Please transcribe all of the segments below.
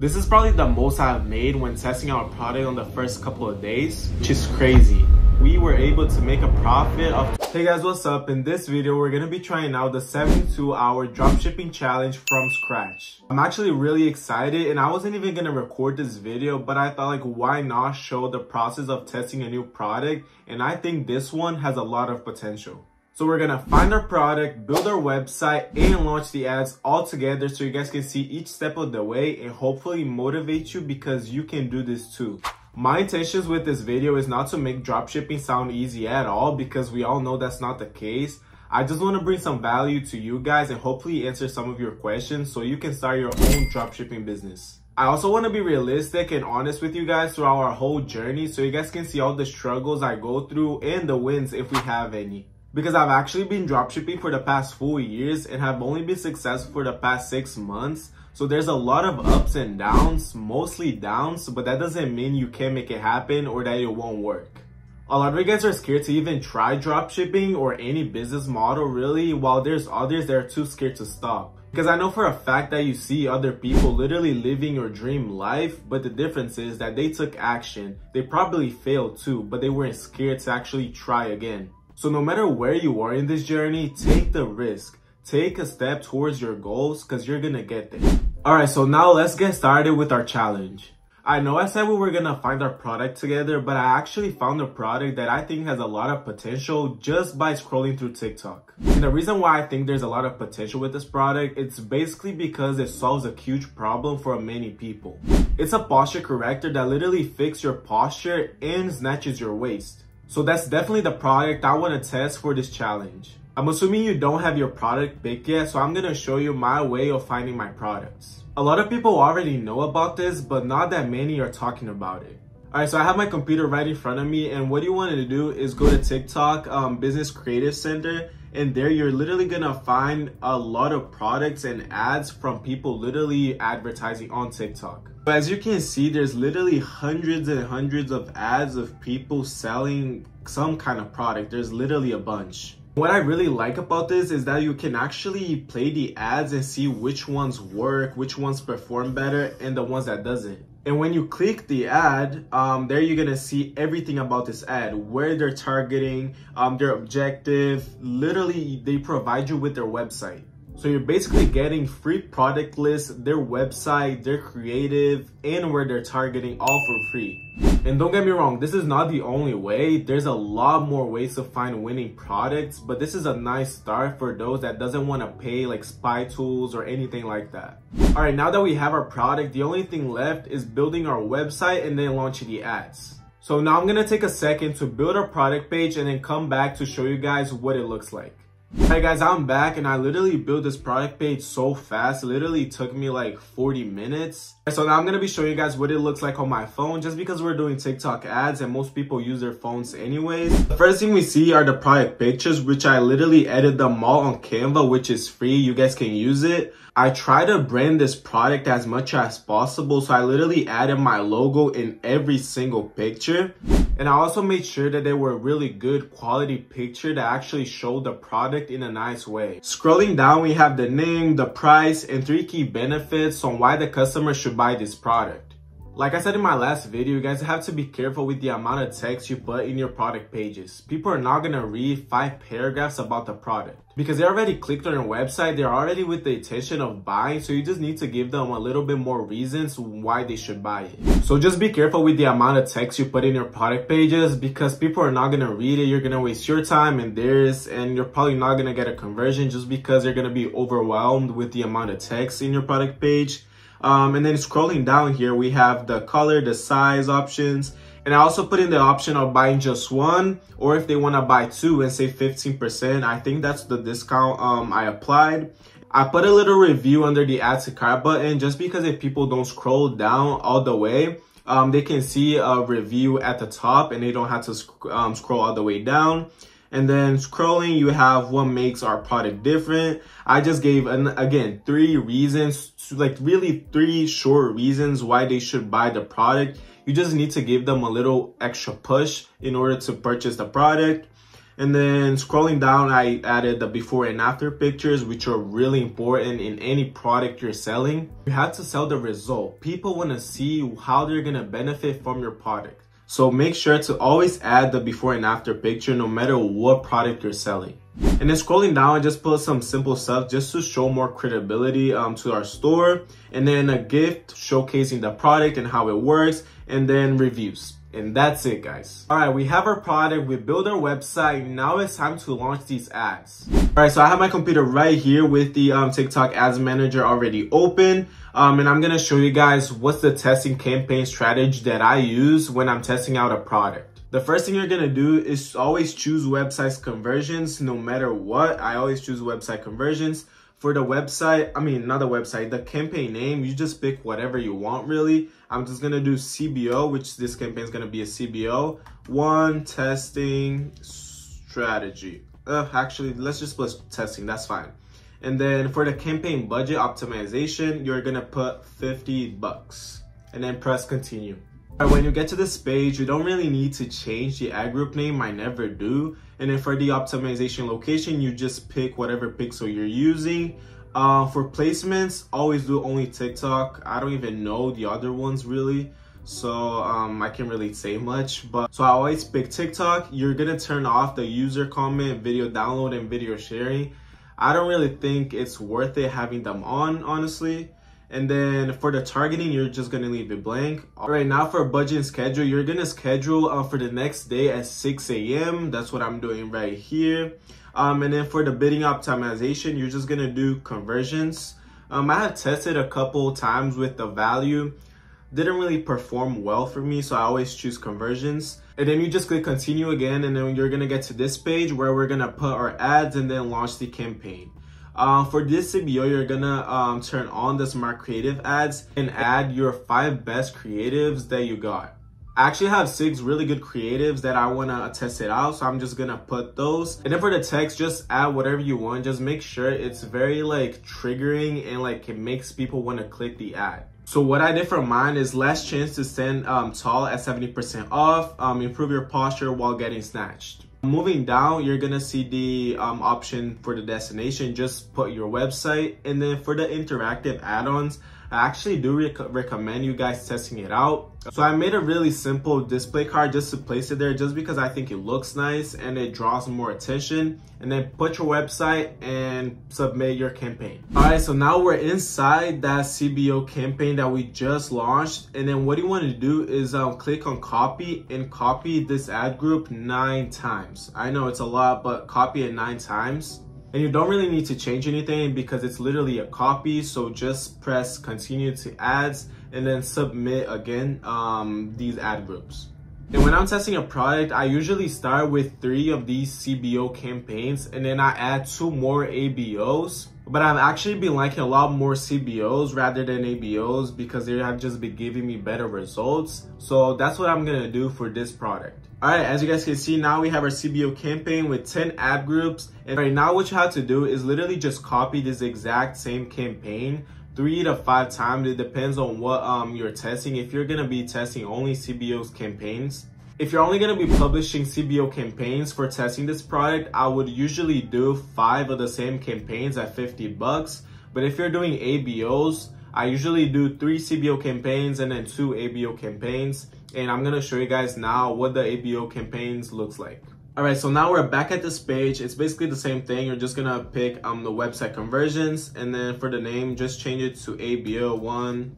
This is probably the most I've made when testing out a product on the first couple of days, which is crazy. We were able to make a profit of... Hey guys, what's up? In this video, we're to be trying out the 72 hour dropshipping challenge from scratch. I'm actually really excited and I wasn't even to record this video, but I thought like, why not show the process of testing a new product? And I think this one has a lot of potential. So we're gonna find our product, build our website, and launch the ads all together so you guys can see each step of the way and hopefully motivate you because you can do this too. My intentions with this video is not to make dropshipping sound easy at all because we all know that's not the case. I just want to bring some value to you guys and hopefully answer some of your questions so you can start your own dropshipping business. I also want to be realistic and honest with you guys throughout our whole journey so you guys can see all the struggles I go through and the wins if we have any because I've actually been dropshipping for the past four years and have only been successful for the past six months. So there's a lot of ups and downs, mostly downs, but that doesn't mean you can't make it happen or that it won't work. A lot of you guys are scared to even try dropshipping or any business model really, while there's others that are too scared to stop. Because I know for a fact that you see other people literally living your dream life, but the difference is that they took action. They probably failed too, but they weren't scared to actually try again. So no matter where you are in this journey, take the risk. Take a step towards your goals because you're gonna get there. Alright, so now let's get started with our challenge. I know I said we were gonna find our product together, but I actually found a product that I think has a lot of potential just by scrolling through TikTok. And the reason why I think there's a lot of potential with this product, it's basically because it solves a huge problem for many people. It's a posture corrector that literally fixes your posture and snatches your waist. So that's definitely the product I want to test for this challenge. I'm assuming you don't have your product picked yet, so I'm going to show you my way of finding my products. A lot of people already know about this, but not that many are talking about it. Alright, so I have my computer right in front of me, and what you want to do is go to TikTok um, Business Creative Center, and there you're literally gonna find a lot of products and ads from people literally advertising on TikTok. But as you can see, there's literally hundreds and hundreds of ads of people selling some kind of product. There's literally a bunch. What I really like about this is that you can actually play the ads and see which ones work, which ones perform better, and the ones that doesn't. And when you click the ad, um, there you're gonna see everything about this ad, where they're targeting, um, their objective, literally they provide you with their website. So you're basically getting free product lists, their website, their creative, and where they're targeting all for free. And don't get me wrong, this is not the only way. There's a lot more ways to find winning products, but this is a nice start for those that doesn't want to pay like spy tools or anything like that. All right, now that we have our product, the only thing left is building our website and then launching the ads. So now I'm gonna take a second to build our product page and then come back to show you guys what it looks like. Hey guys, I'm back and I literally built this product page so fast. It literally took me like 40 minutes. So now I'm going to be showing you guys what it looks like on my phone just because we're doing TikTok ads and most people use their phones anyways. The first thing we see are the product pictures which I literally edited them all on Canva which is free. You guys can use it. I try to brand this product as much as possible so I literally added my logo in every single picture. And I also made sure that they were really good quality picture that actually showed the product in a nice way. Scrolling down, we have the name, the price, and three key benefits on why the customer should buy this product. Like I said in my last video, you guys have to be careful with the amount of text you put in your product pages. People are not gonna read five paragraphs about the product because they already clicked on your website, they're already with the intention of buying, so you just need to give them a little bit more reasons why they should buy it. So just be careful with the amount of text you put in your product pages because people are not gonna read it, you're gonna waste your time and theirs, and you're probably not gonna get a conversion just because they're gonna be overwhelmed with the amount of text in your product page. Um, and then scrolling down here, we have the color, the size options. And I also put in the option of buying just one, or if they want to buy two and save 15%, I think that's the discount um, I applied. I put a little review under the add to cart button just because if people don't scroll down all the way, um, they can see a review at the top and they don't have to sc um, scroll all the way down. And then scrolling, you have what makes our product different. I just gave, an, again, three reasons, like really three short reasons why they should buy the product. You just need to give them a little extra push in order to purchase the product. And then scrolling down, I added the before and after pictures, which are really important in any product you're selling. You have to sell the result. People want to see how they're going to benefit from your product. So make sure to always add the before and after picture no matter what product you're selling. And then scrolling down, I just put some simple stuff just to show more credibility um, to our store. And then a gift showcasing the product and how it works. And then reviews. And that's it, guys. All right, we have our product. We built our website. Now it's time to launch these ads. All right, so I have my computer right here with the um, TikTok Ads Manager already open. Um, and I'm to show you guys what's the testing campaign strategy that I use when I'm testing out a product. The first thing you're gonna do is always choose websites conversions no matter what. I always choose website conversions. For the website, I mean, not the website, the campaign name, you just pick whatever you want really. I'm just gonna do CBO, which this campaign is gonna be a CBO. One testing strategy. Uh, actually, let's just put testing, that's fine. And then for the campaign budget optimization, you're gonna put 50 bucks and then press continue. When you get to this page, you don't really need to change the ad group name, I never do. And then for the optimization location, you just pick whatever pixel you're using. Uh, for placements, always do only TikTok. I don't even know the other ones really. So um, I can't really say much, but so I always pick TikTok. You're gonna turn off the user comment, video download, and video sharing. I don't really think it's worth it having them on, honestly. And then for the targeting, you're just gonna leave it blank. All right, now for budget and schedule, you're gonna schedule uh, for the next day at 6 a.m. That's what I'm doing right here. Um, and then for the bidding optimization, you're just gonna do conversions. Um, I have tested a couple times with the value. Didn't really perform well for me, so I always choose conversions. And then you just click continue again, and then you're gonna get to this page where we're gonna put our ads and then launch the campaign. Uh, for this CBO, you're gonna um, turn on the smart creative ads and add your five best creatives that you got. I actually have six really good creatives that I wanna test it out, so I'm just gonna put those. And then for the text, just add whatever you want. Just make sure it's very like triggering and like it makes people wanna click the ad. So what I did for mine is last chance to send um, tall at 70% off, um, improve your posture while getting snatched. Moving down, you're gonna see the um, option for the destination. Just put your website. And then for the interactive add-ons, I actually do rec recommend you guys testing it out. So I made a really simple display card just to place it there just because I think it looks nice and it draws more attention. And then put your website and submit your campaign. All right, so now we're inside that CBO campaign that we just launched. And then what you want to do is um, click on copy and copy this ad group nine times. I know it's a lot, but copy it nine times. And you don't really need to change anything because it's literally a copy. So just press continue to ads and then submit again um, these ad groups. And when I'm testing a product, I usually start with three of these CBO campaigns and then I add two more ABOs. But I've actually been liking a lot more CBOs rather than ABOs because they have just been giving me better results. So that's what I'm gonna do for this product. All right, as you guys can see, now we have our CBO campaign with 10 ad groups. And right now what you have to do is literally just copy this exact same campaign three to five times. It depends on what um, you're testing. If you're gonna be testing only CBO's campaigns, if you're only gonna be publishing CBO campaigns for testing this product, I would usually do five of the same campaigns at 50 bucks. But if you're doing ABOs, I usually do three CBO campaigns and then two ABO campaigns. And I'm gonna show you guys now what the ABO campaigns looks like. All right, so now we're back at this page. It's basically the same thing. You're just gonna pick um, the website conversions and then for the name, just change it to ABO1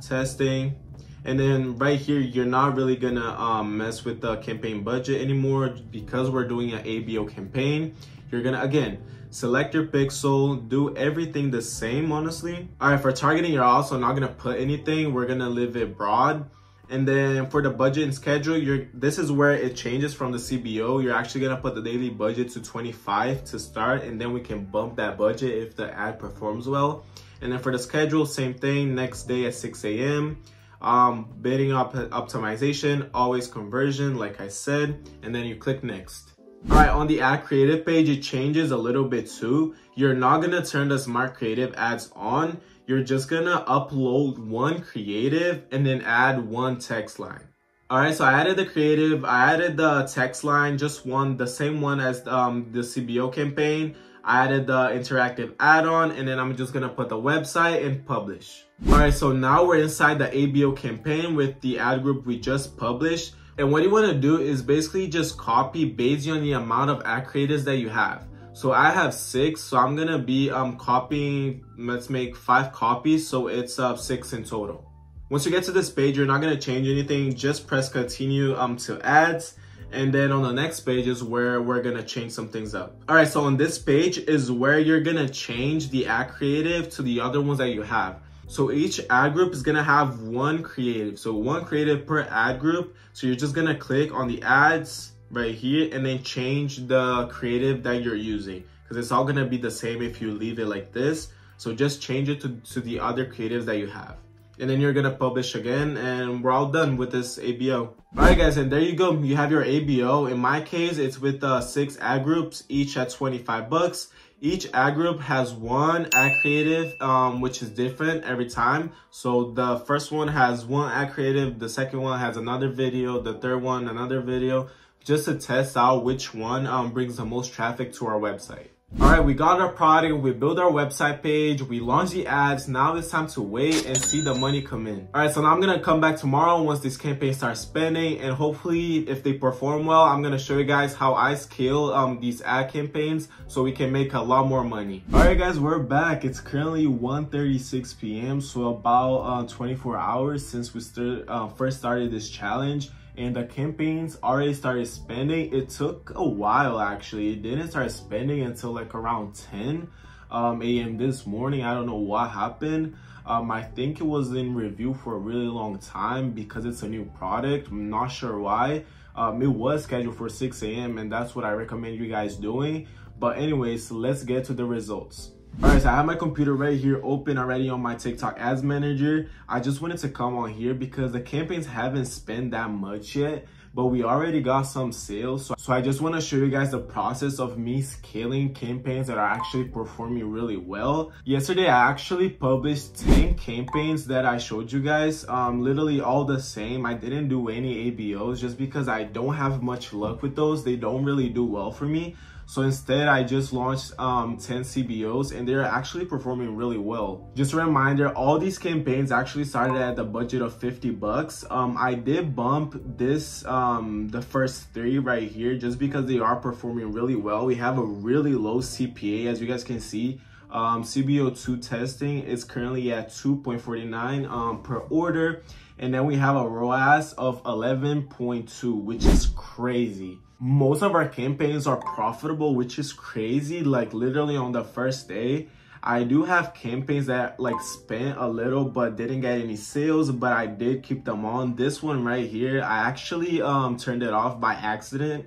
testing. And then right here, you're not really gonna um, mess with the campaign budget anymore because we're doing an ABO campaign. You're gonna, again, select your pixel, do everything the same, honestly. All right, for targeting, you're also not gonna put anything. We're gonna leave it broad. And then for the budget and schedule, you're this is where it changes from the CBO. You're actually gonna put the daily budget to 25 to start, and then we can bump that budget if the ad performs well. And then for the schedule, same thing, next day at 6 a.m. Um, bidding op optimization, always conversion, like I said, and then you click next. All right, on the ad creative page, it changes a little bit too. You're not gonna turn the smart creative ads on you're just gonna upload one creative and then add one text line. All right, so I added the creative, I added the text line, just one, the same one as um, the CBO campaign. I added the interactive add-on and then I'm just gonna put the website and publish. All right, so now we're inside the ABO campaign with the ad group we just published. And what you wanna do is basically just copy based on the amount of ad creatives that you have. So I have six, so I'm gonna be um, copying, let's make five copies, so it's uh, six in total. Once you get to this page, you're not gonna change anything, just press continue um, to ads. And then on the next page is where we're gonna change some things up. All right, so on this page is where you're gonna change the ad creative to the other ones that you have. So each ad group is gonna have one creative. So one creative per ad group. So you're just gonna click on the ads right here and then change the creative that you're using because it's all gonna be the same if you leave it like this. So just change it to, to the other creatives that you have and then you're gonna publish again and we're all done with this ABO. All right guys, and there you go. You have your ABO. In my case, it's with uh, six ad groups, each at 25 bucks. Each ad group has one ad creative, um, which is different every time. So the first one has one ad creative, the second one has another video, the third one another video, just to test out which one um, brings the most traffic to our website. All right, we got our product, we built our website page, we launched the ads. Now it's time to wait and see the money come in. All right, so now I'm gonna come back tomorrow once this campaign starts spending and hopefully if they perform well, I'm gonna show you guys how I scale um, these ad campaigns so we can make a lot more money. All right, guys, we're back. It's currently 1.36 p.m. So about uh, 24 hours since we start, uh, first started this challenge and the campaigns already started spending. It took a while actually. It didn't start spending until like around 10 um, a.m. this morning. I don't know what happened. Um, I think it was in review for a really long time because it's a new product. I'm not sure why. Um, it was scheduled for 6 a.m. and that's what I recommend you guys doing. But anyways, let's get to the results. All right, so I have my computer right here open already on my TikTok ads manager. I just wanted to come on here because the campaigns haven't spent that much yet, but we already got some sales. So, so I just want to show you guys the process of me scaling campaigns that are actually performing really well. Yesterday, I actually published 10 campaigns that I showed you guys, um, literally all the same. I didn't do any ABOs just because I don't have much luck with those. They don't really do well for me. So instead, I just launched um, 10 CBOs and they're actually performing really well. Just a reminder, all these campaigns actually started at the budget of 50 bucks. Um, I did bump this, um, the first three right here, just because they are performing really well. We have a really low CPA, as you guys can see. Um, CBO2 testing is currently at 2.49 um, per order. And then we have a ROAS of 11.2, which is crazy most of our campaigns are profitable, which is crazy. Like literally on the first day, I do have campaigns that like spent a little but didn't get any sales, but I did keep them on. This one right here, I actually um, turned it off by accident.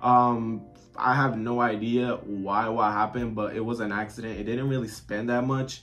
Um, I have no idea why what happened, but it was an accident. It didn't really spend that much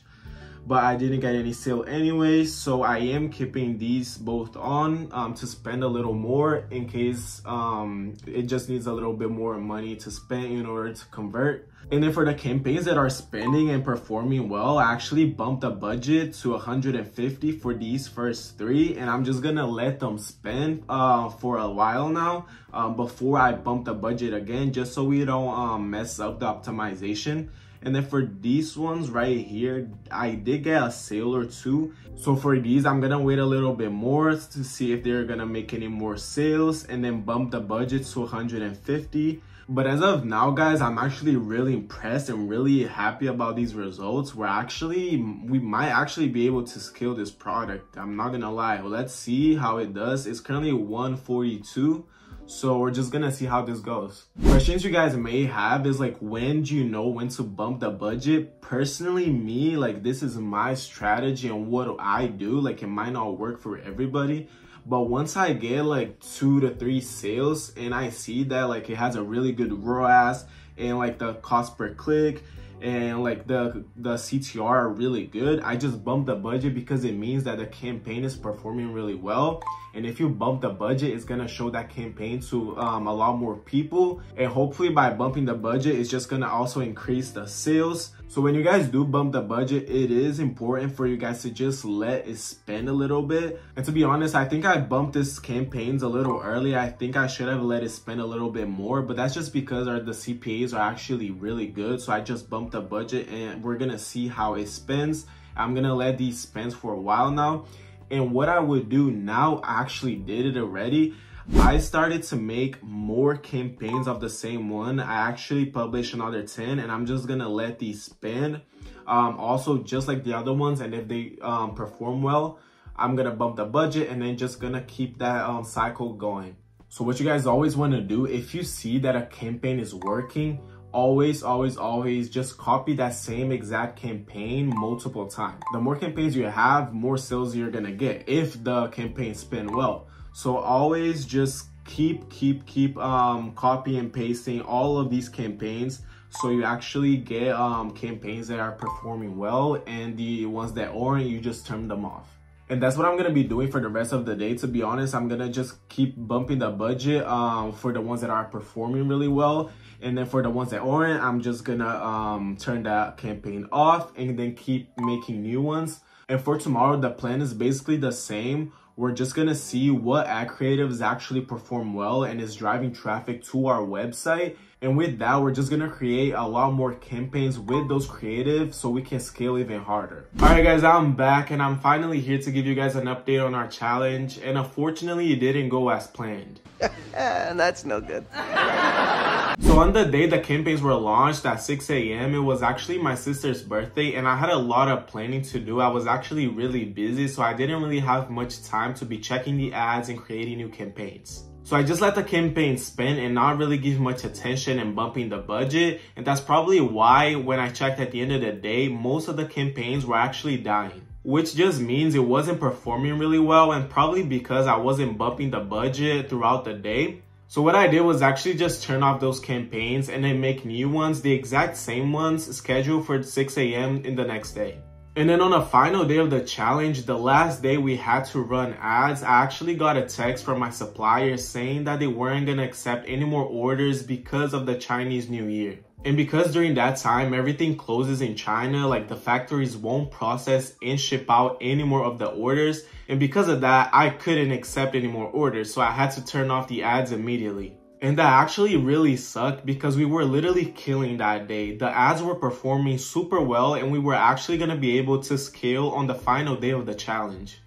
but I didn't get any sale anyway. So I am keeping these both on um, to spend a little more in case um, it just needs a little bit more money to spend in order to convert. And then for the campaigns that are spending and performing well, I actually bumped the budget to 150 for these first three. And I'm just gonna let them spend uh, for a while now um, before I bump the budget again, just so we don't um, mess up the optimization. And then for these ones right here, I did get a sale or two. So for these, I'm gonna wait a little bit more to see if they're gonna make any more sales and then bump the budget to 150. But as of now, guys, I'm actually really impressed and really happy about these results. We're actually, we might actually be able to scale this product. I'm not gonna lie. Let's see how it does. It's currently 142. So we're just gonna see how this goes. Questions you guys may have is like, when do you know when to bump the budget? Personally, me, like this is my strategy and what I do. Like it might not work for everybody. But once I get like two to three sales and I see that like it has a really good ROAS and like the cost per click and like the the CTR are really good. I just bumped the budget because it means that the campaign is performing really well. And if you bump the budget, it's gonna show that campaign to um, a lot more people. And hopefully by bumping the budget, it's just gonna also increase the sales. So when you guys do bump the budget, it is important for you guys to just let it spend a little bit. And to be honest, I think I bumped this campaigns a little early. I think I should have let it spend a little bit more, but that's just because our the CPAs are actually really good. So I just bumped the budget and we're gonna see how it spends. I'm gonna let these spend for a while now. And what I would do now, I actually did it already. I started to make more campaigns of the same one. I actually published another 10 and I'm just gonna let these spin. Um, also, just like the other ones, and if they um, perform well, I'm gonna bump the budget and then just gonna keep that um, cycle going. So what you guys always wanna do, if you see that a campaign is working, always, always, always just copy that same exact campaign multiple times. The more campaigns you have, more sales you're gonna get if the campaign spin well. So always just keep, keep, keep um, copy and pasting all of these campaigns so you actually get um, campaigns that are performing well and the ones that aren't, you just turn them off. And that's what I'm gonna be doing for the rest of the day. To be honest, I'm gonna just keep bumping the budget um, for the ones that are performing really well. And then for the ones that aren't, I'm just gonna um, turn that campaign off and then keep making new ones. And for tomorrow, the plan is basically the same. We're just gonna see what ad creatives actually perform well and is driving traffic to our website and with that, we're just gonna create a lot more campaigns with those creatives so we can scale even harder. All right, guys, I'm back and I'm finally here to give you guys an update on our challenge. And unfortunately, it didn't go as planned. And eh, that's no good. So on the day the campaigns were launched at 6 a.m., it was actually my sister's birthday and I had a lot of planning to do. I was actually really busy, so I didn't really have much time to be checking the ads and creating new campaigns. So I just let the campaign spin and not really give much attention and bumping the budget. And that's probably why when I checked at the end of the day, most of the campaigns were actually dying. Which just means it wasn't performing really well and probably because I wasn't bumping the budget throughout the day. So what I did was actually just turn off those campaigns and then make new ones, the exact same ones scheduled for 6 a.m. in the next day. And then on the final day of the challenge, the last day we had to run ads, I actually got a text from my supplier saying that they weren't to accept any more orders because of the Chinese New Year. And because during that time, everything closes in China, like the factories won't process and ship out any more of the orders. And because of that, I couldn't accept any more orders. So I had to turn off the ads immediately. And that actually really sucked because we were literally killing that day. The ads were performing super well and we were actually going to be able to scale on the final day of the challenge.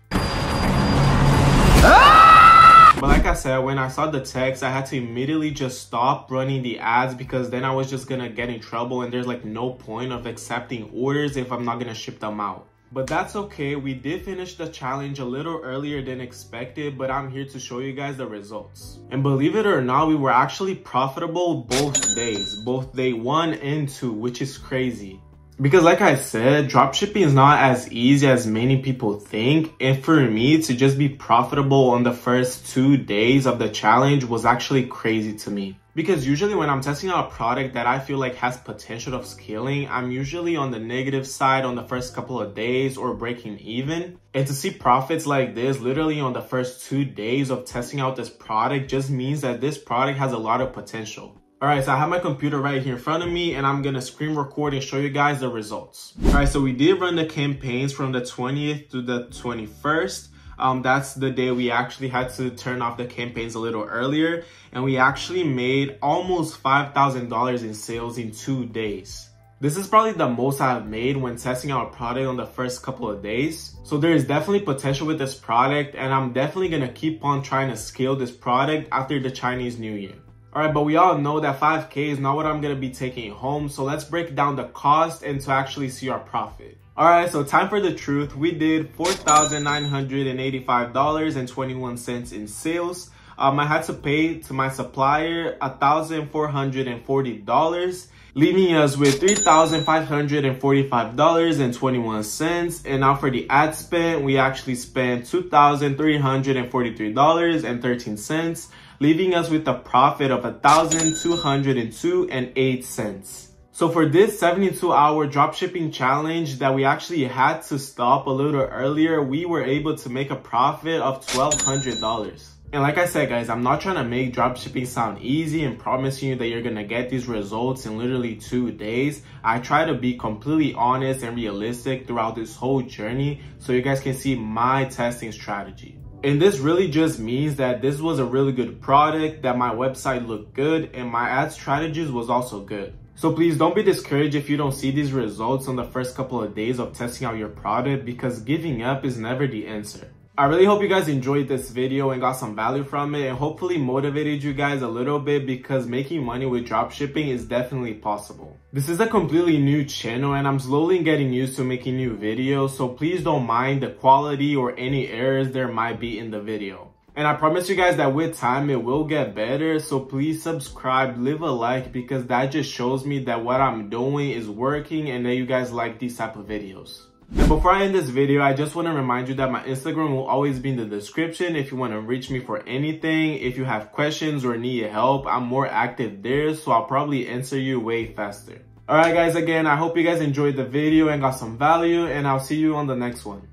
Ah! But like I said, when I saw the text, I had to immediately just stop running the ads because then I was just gonna get in trouble and there's like no point of accepting orders if I'm not gonna ship them out. But that's okay, we did finish the challenge a little earlier than expected, but I'm here to show you guys the results. And believe it or not, we were actually profitable both days, both day one and two, which is crazy. Because like I said, dropshipping is not as easy as many people think. And for me to just be profitable on the first two days of the challenge was actually crazy to me. Because usually when I'm testing out a product that I feel like has potential of scaling, I'm usually on the negative side on the first couple of days or breaking even. And to see profits like this literally on the first two days of testing out this product just means that this product has a lot of potential. Alright, so I have my computer right here in front of me and I'm gonna screen record and show you guys the results. Alright, so we did run the campaigns from the 20th to the 21st um, that's the day we actually had to turn off the campaigns a little earlier. And we actually made almost $5,000 in sales in two days. This is probably the most I've made when testing out a product on the first couple of days. So there is definitely potential with this product and I'm definitely gonna keep on trying to scale this product after the Chinese New Year. Alright, but we all know that 5K is not what I'm gonna be taking home. So let's break down the cost and to actually see our profit. Alright, so time for the truth. We did $4,985.21 in sales. Um, I had to pay to my supplier $1,440, leaving us with $3,545.21. And now for the ad spend, we actually spent $2,343.13, leaving us with a profit of $1,202 and 8 cents. So for this 72 hour dropshipping challenge that we actually had to stop a little earlier, we were able to make a profit of $1,200. And like I said, guys, I'm not trying to make dropshipping sound easy and promising you that you're to get these results in literally two days. I try to be completely honest and realistic throughout this whole journey so you guys can see my testing strategy. And this really just means that this was a really good product, that my website looked good, and my ad strategies was also good. So please don't be discouraged if you don't see these results on the first couple of days of testing out your product because giving up is never the answer. I really hope you guys enjoyed this video and got some value from it and hopefully motivated you guys a little bit because making money with dropshipping is definitely possible. This is a completely new channel and I'm slowly getting used to making new videos so please don't mind the quality or any errors there might be in the video. And I promise you guys that with time, it will get better. So please subscribe, leave a like because that just shows me that what I'm doing is working and that you guys like these type of videos. Before I end this video, I just want to remind you that my Instagram will always be in the description if you want to reach me for anything. If you have questions or need help, I'm more active there, so I'll probably answer you way faster. Alright guys, again, I hope you guys enjoyed the video and got some value, and I'll see you on the next one.